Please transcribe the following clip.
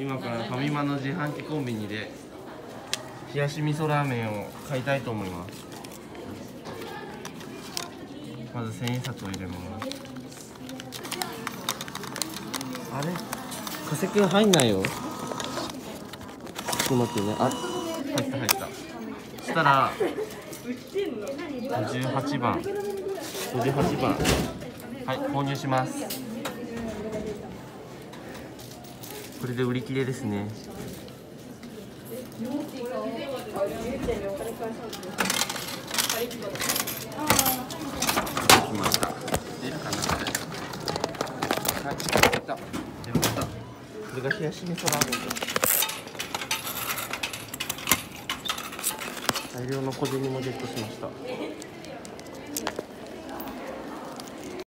今からファミマの自販機コンビニで冷やし味噌ラーメンを買いたいと思います。まず千円札を入れます。あれ？加瀬くん入んないよ。ちょっと待ってね。あ入った入った。そしたら58番。58番。はい購入します。これで売り切れですね。来ました出るかな。はい出た出ました。これが冷やし味噌ラーメンです。大量の小銭もゲットしました